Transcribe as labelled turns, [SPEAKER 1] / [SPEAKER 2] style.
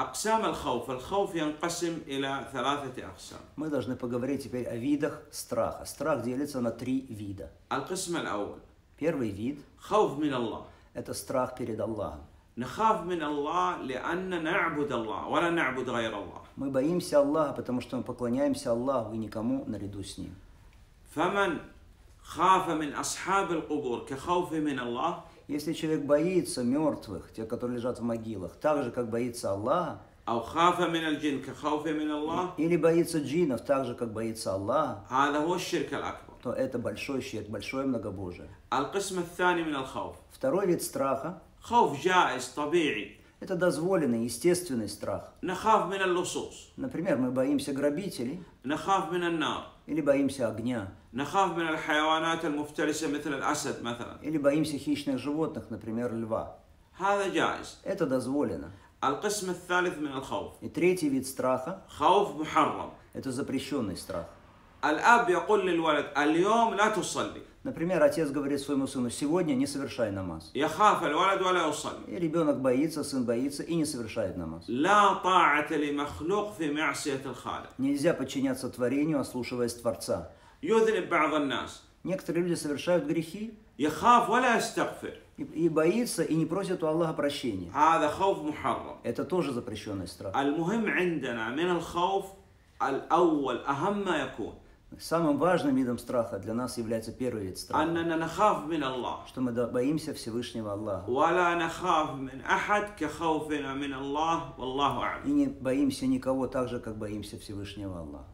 [SPEAKER 1] أقسام الخوف الخوف ينقسم إلى ثلاثة أقسام
[SPEAKER 2] Мы должны поговорить теперь о видах страха. Страх делится на три вида.
[SPEAKER 1] القسم الأول
[SPEAKER 2] Первый вид
[SPEAKER 1] خوف من الله –
[SPEAKER 2] это страх перед Аллахом.
[SPEAKER 1] نخاف من الله لأن نعبد الله ولا نعبد غير الله
[SPEAKER 2] Мы боимся Аллаха, потому что мы поклоняемся Аллаху и никому наряду с Ним.
[SPEAKER 1] فمن خاف من أصحاب القبور كخوفه من الله
[SPEAKER 2] Если человек боится мертвых, тех, которые лежат в могилах, так же, как боится Аллаха,
[SPEAKER 1] أو خاف من الجن كخوفه من الله
[SPEAKER 2] или боится джинов, так же, как боится Аллаха,
[SPEAKER 1] هذا هو الشرك الأكبر
[SPEAKER 2] то это большой щит, большое многобожие.
[SPEAKER 1] القسم الثاني من الخوف
[SPEAKER 2] Второй вид страха
[SPEAKER 1] خوف جائز طبيعي –
[SPEAKER 2] это дозволенный, естественный страх. Например, мы боимся грабителей. Или боимся огня. Или боимся хищных животных, например, льва. Это дозволено. И третий вид страха. Это запрещенный страх. Например, отец говорит своему сыну, сегодня не совершай намаз. И ребенок боится, сын боится и не совершает намаз. Нельзя подчиняться творению, ослушиваясь Творца. Некоторые люди совершают грехи и, и боится и не просит у Аллаха прощения. Это тоже запрещенный страх. Самым важным видом страха для нас является первый вид страха. Что мы боимся Всевышнего Аллаха. И не боимся никого так же, как боимся Всевышнего Аллаха.